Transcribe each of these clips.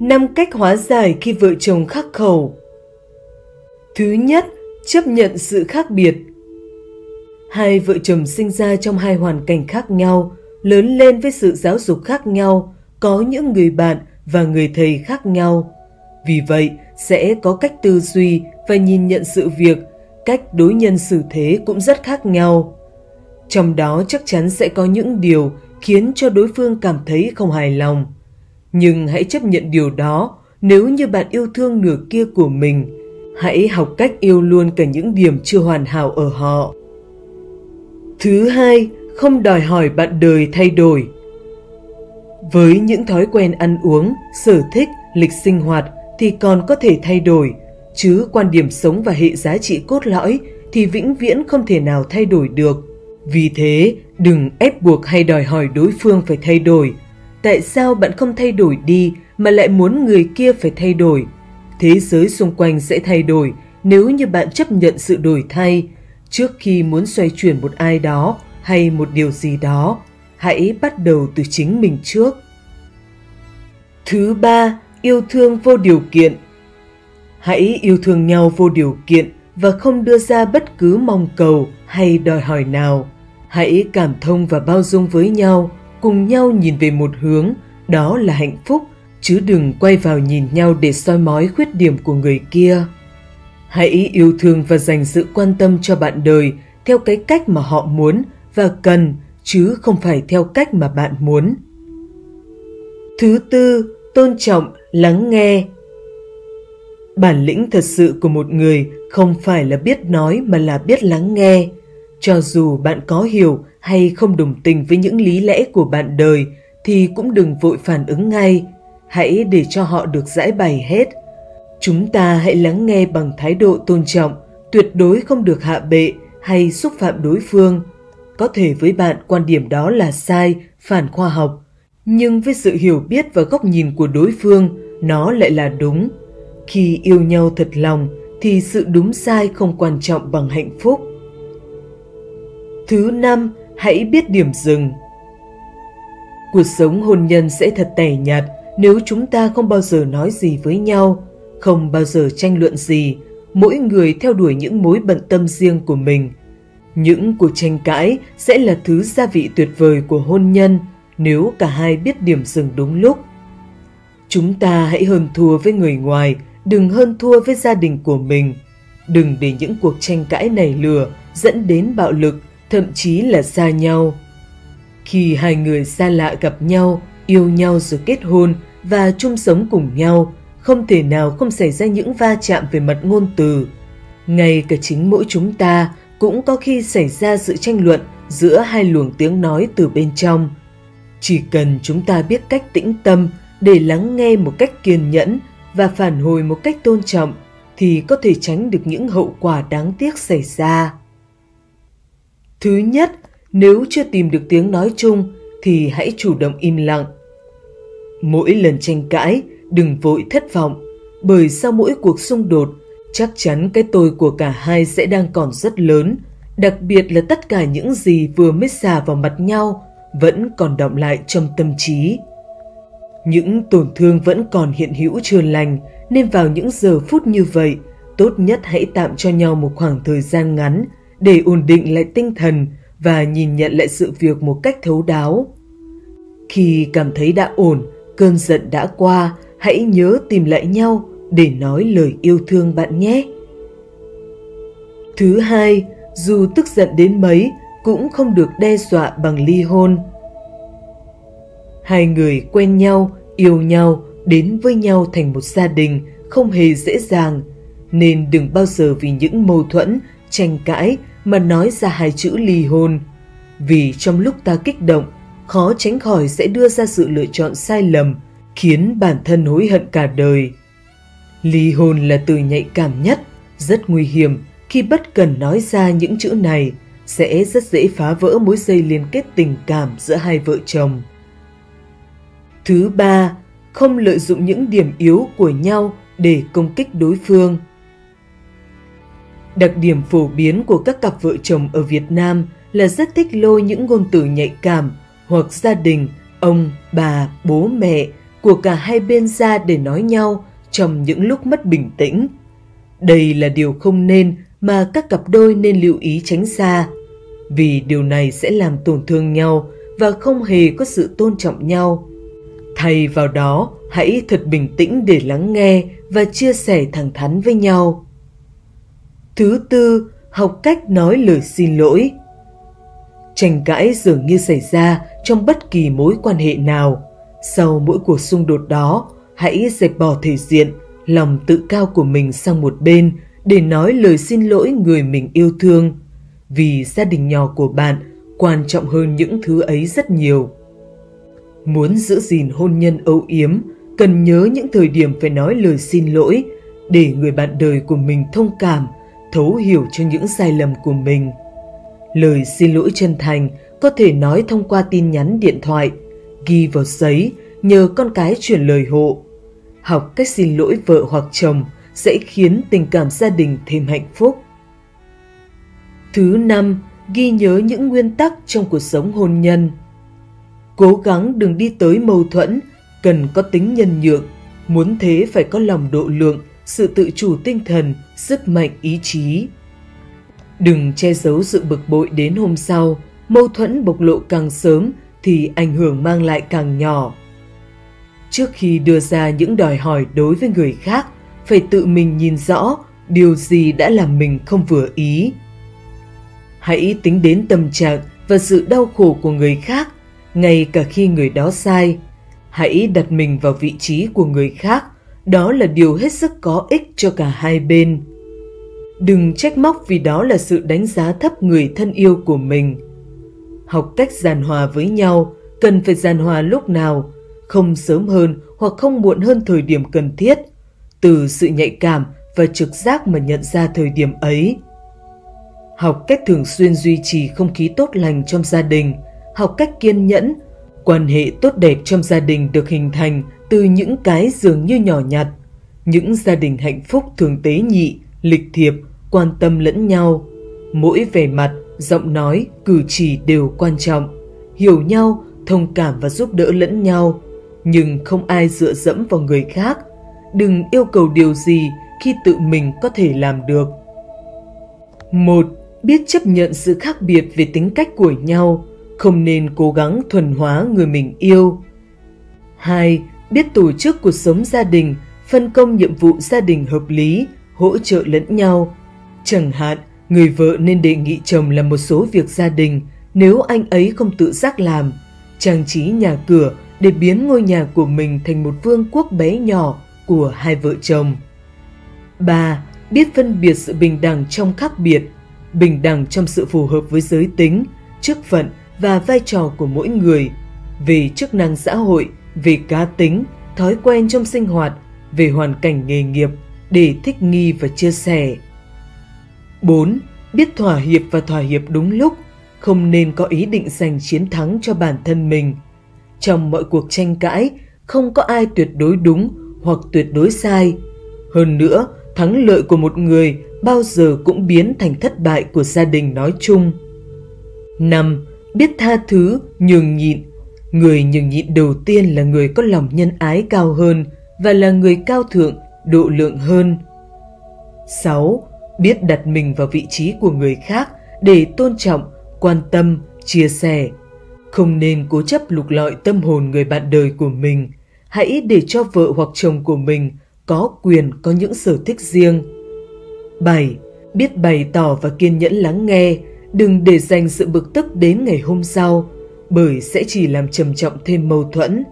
năm cách hóa giải khi vợ chồng khắc khẩu. Thứ nhất, chấp nhận sự khác biệt. Hai vợ chồng sinh ra trong hai hoàn cảnh khác nhau, lớn lên với sự giáo dục khác nhau, có những người bạn và người thầy khác nhau. Vì vậy, sẽ có cách tư duy và nhìn nhận sự việc, cách đối nhân xử thế cũng rất khác nhau. Trong đó chắc chắn sẽ có những điều khiến cho đối phương cảm thấy không hài lòng nhưng hãy chấp nhận điều đó. Nếu như bạn yêu thương nửa kia của mình, hãy học cách yêu luôn cả những điểm chưa hoàn hảo ở họ. Thứ hai, không đòi hỏi bạn đời thay đổi. Với những thói quen ăn uống, sở thích, lịch sinh hoạt thì còn có thể thay đổi. Chứ quan điểm sống và hệ giá trị cốt lõi thì vĩnh viễn không thể nào thay đổi được. Vì thế, đừng ép buộc hay đòi hỏi đối phương phải thay đổi tại sao bạn không thay đổi đi mà lại muốn người kia phải thay đổi? Thế giới xung quanh sẽ thay đổi nếu như bạn chấp nhận sự đổi thay. Trước khi muốn xoay chuyển một ai đó hay một điều gì đó, hãy bắt đầu từ chính mình trước. Thứ ba, yêu thương vô điều kiện. Hãy yêu thương nhau vô điều kiện và không đưa ra bất cứ mong cầu hay đòi hỏi nào. Hãy cảm thông và bao dung với nhau cùng nhau nhìn về một hướng, đó là hạnh phúc, chứ đừng quay vào nhìn nhau để soi mói khuyết điểm của người kia. Hãy yêu thương và dành sự quan tâm cho bạn đời theo cái cách mà họ muốn và cần, chứ không phải theo cách mà bạn muốn. Thứ tư, tôn trọng, lắng nghe. Bản lĩnh thật sự của một người không phải là biết nói mà là biết lắng nghe cho dù bạn có hiểu hay không đồng tình với những lý lẽ của bạn đời, thì cũng đừng vội phản ứng ngay. Hãy để cho họ được giải bày hết. Chúng ta hãy lắng nghe bằng thái độ tôn trọng, tuyệt đối không được hạ bệ hay xúc phạm đối phương. Có thể với bạn, quan điểm đó là sai, phản khoa học. Nhưng với sự hiểu biết và góc nhìn của đối phương, nó lại là đúng. Khi yêu nhau thật lòng, thì sự đúng sai không quan trọng bằng hạnh phúc thứ năm, hãy biết điểm dừng. Cuộc sống hôn nhân sẽ thật tẻ nhạt nếu chúng ta không bao giờ nói gì với nhau, không bao giờ tranh luận gì, mỗi người theo đuổi những mối bận tâm riêng của mình. Những cuộc tranh cãi sẽ là thứ gia vị tuyệt vời của hôn nhân nếu cả hai biết điểm dừng đúng lúc. Chúng ta hãy hơn thua với người ngoài, đừng hơn thua với gia đình của mình. Đừng để những cuộc tranh cãi này lừa, dẫn đến bạo lực thậm chí là xa nhau. Khi hai người xa lạ gặp nhau, yêu nhau rồi kết hôn và chung sống cùng nhau, không thể nào không xảy ra những va chạm về mặt ngôn từ. Ngay cả chính mỗi chúng ta cũng có khi xảy ra sự tranh luận giữa hai luồng tiếng nói từ bên trong. Chỉ cần chúng ta biết cách tĩnh tâm để lắng nghe một cách kiên nhẫn và phản hồi một cách tôn trọng thì có thể tránh được những hậu quả đáng tiếc xảy ra thứ nhất, nếu chưa tìm được tiếng nói chung, thì hãy chủ động im lặng. Mỗi lần tranh cãi, đừng vội thất vọng, bởi sau mỗi cuộc xung đột, chắc chắn cái tôi của cả hai sẽ đang còn rất lớn, đặc biệt là tất cả những gì vừa mới xả vào mặt nhau vẫn còn động lại trong tâm trí. Những tổn thương vẫn còn hiện hữu chưa lành, nên vào những giờ phút như vậy, tốt nhất hãy tạm cho nhau một khoảng thời gian ngắn để ổn định lại tinh thần và nhìn nhận lại sự việc một cách thấu đáo. Khi cảm thấy đã ổn, cơn giận đã qua, hãy nhớ tìm lại nhau để nói lời yêu thương bạn nhé. Thứ hai, dù tức giận đến mấy, cũng không được đe dọa bằng ly hôn. Hai người quen nhau, yêu nhau, đến với nhau thành một gia đình không hề dễ dàng, nên đừng bao giờ vì những mâu thuẫn, tranh cãi mà nói ra hai chữ ly hôn. Vì trong lúc ta kích động, khó tránh khỏi sẽ đưa ra sự lựa chọn sai lầm, khiến bản thân hối hận cả đời. Ly hôn là từ nhạy cảm nhất, rất nguy hiểm. Khi bất cần nói ra những chữ này, sẽ rất dễ phá vỡ mối dây liên kết tình cảm giữa hai vợ chồng. Thứ ba, không lợi dụng những điểm yếu của nhau để công kích đối phương đặc điểm phổ biến của các cặp vợ chồng ở việt nam là rất thích lôi những ngôn từ nhạy cảm hoặc gia đình ông bà bố mẹ của cả hai bên ra để nói nhau trong những lúc mất bình tĩnh. Đây là điều không nên mà các cặp đôi nên lưu ý tránh xa, vì điều này sẽ làm tổn thương nhau và không hề có sự tôn trọng nhau. Thay vào đó, hãy thật bình tĩnh để lắng nghe và chia sẻ thẳng thắn với nhau. Thứ tư, học cách nói lời xin lỗi. Tranh cãi dường như xảy ra trong bất kỳ mối quan hệ nào. Sau mỗi cuộc xung đột đó, hãy dẹp bỏ thể diện, lòng tự cao của mình sang một bên để nói lời xin lỗi người mình yêu thương. Vì gia đình nhỏ của bạn quan trọng hơn những thứ ấy rất nhiều. Muốn giữ gìn hôn nhân âu yếm, cần nhớ những thời điểm phải nói lời xin lỗi để người bạn đời của mình thông cảm, thấu hiểu cho những sai lầm của mình. Lời xin lỗi chân thành có thể nói thông qua tin nhắn điện thoại, ghi vào giấy, nhờ con cái chuyển lời hộ. Học cách xin lỗi vợ hoặc chồng sẽ khiến tình cảm gia đình thêm hạnh phúc. Thứ năm, ghi nhớ những nguyên tắc trong cuộc sống hôn nhân. Cố gắng đừng đi tới mâu thuẫn, cần có tính nhân nhượng, muốn thế phải có lòng độ lượng, sự tự chủ tinh thần, sức mạnh ý chí. Đừng che giấu sự bực bội đến hôm sau, mâu thuẫn bộc lộ càng sớm thì ảnh hưởng mang lại càng nhỏ. Trước khi đưa ra những đòi hỏi đối với người khác, phải tự mình nhìn rõ điều gì đã làm mình không vừa ý. Hãy tính đến tâm trạng và sự đau khổ của người khác, ngay cả khi người đó sai. Hãy đặt mình vào vị trí của người khác, đó là điều hết sức có ích cho cả hai bên. Đừng trách móc vì đó là sự đánh giá thấp người thân yêu của mình. Học cách giàn hòa với nhau, cần phải giàn hòa lúc nào, không sớm hơn hoặc không muộn hơn thời điểm cần thiết, từ sự nhạy cảm và trực giác mà nhận ra thời điểm ấy. Học cách thường xuyên duy trì không khí tốt lành trong gia đình, học cách kiên nhẫn, quan hệ tốt đẹp trong gia đình được hình thành từ những cái dường như nhỏ nhặt. Những gia đình hạnh phúc thường tế nhị, lịch thiệp, quan tâm lẫn nhau. Mỗi vẻ mặt, giọng nói, cử chỉ đều quan trọng. Hiểu nhau, thông cảm và giúp đỡ lẫn nhau. Nhưng không ai dựa dẫm vào người khác. Đừng yêu cầu điều gì khi tự mình có thể làm được. một Biết chấp nhận sự khác biệt về tính cách của nhau, không nên cố gắng thuần hóa người mình yêu. 2 biết tổ chức cuộc sống gia đình, phân công nhiệm vụ gia đình hợp lý, hỗ trợ lẫn nhau. Chẳng hạn, người vợ nên đề nghị chồng làm một số việc gia đình nếu anh ấy không tự giác làm, trang trí nhà cửa để biến ngôi nhà của mình thành một vương quốc bé nhỏ của hai vợ chồng. 3. Biết phân biệt sự bình đẳng trong khác biệt, bình đẳng trong sự phù hợp với giới tính, chức phận và vai trò của mỗi người, về chức năng xã hội – về cá tính, thói quen trong sinh hoạt, về hoàn cảnh nghề nghiệp để thích nghi và chia sẻ. 4. Biết thỏa hiệp và thỏa hiệp đúng lúc, không nên có ý định giành chiến thắng cho bản thân mình. Trong mọi cuộc tranh cãi, không có ai tuyệt đối đúng hoặc tuyệt đối sai. Hơn nữa, thắng lợi của một người bao giờ cũng biến thành thất bại của gia đình nói chung. 5. Biết tha thứ, nhường nhịn Người nhường nhịn đầu tiên là người có lòng nhân ái cao hơn và là người cao thượng, độ lượng hơn. 6. Biết đặt mình vào vị trí của người khác để tôn trọng, quan tâm, chia sẻ. Không nên cố chấp lục lọi tâm hồn người bạn đời của mình. Hãy để cho vợ hoặc chồng của mình có quyền có những sở thích riêng. 7. Biết bày tỏ và kiên nhẫn lắng nghe, đừng để dành sự bực tức đến ngày hôm sau bởi sẽ chỉ làm trầm trọng thêm mâu thuẫn.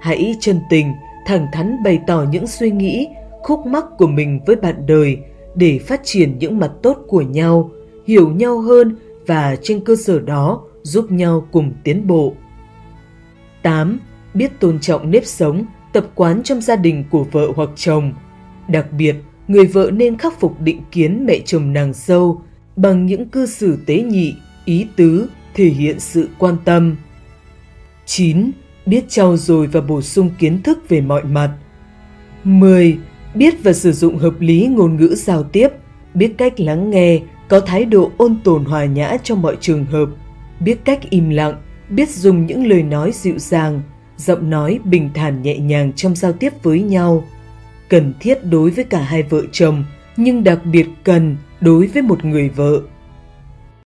Hãy chân tình, thẳng thắn bày tỏ những suy nghĩ, khúc mắc của mình với bạn đời để phát triển những mặt tốt của nhau, hiểu nhau hơn và trên cơ sở đó giúp nhau cùng tiến bộ. 8. Biết tôn trọng nếp sống, tập quán trong gia đình của vợ hoặc chồng. Đặc biệt, người vợ nên khắc phục định kiến mẹ chồng nàng sâu bằng những cư xử tế nhị, ý tứ, thể hiện sự quan tâm. 9. Biết trau dồi và bổ sung kiến thức về mọi mặt. 10. Biết và sử dụng hợp lý ngôn ngữ giao tiếp, biết cách lắng nghe, có thái độ ôn tồn hòa nhã trong mọi trường hợp, biết cách im lặng, biết dùng những lời nói dịu dàng, giọng nói bình thản nhẹ nhàng trong giao tiếp với nhau. Cần thiết đối với cả hai vợ chồng, nhưng đặc biệt cần đối với một người vợ.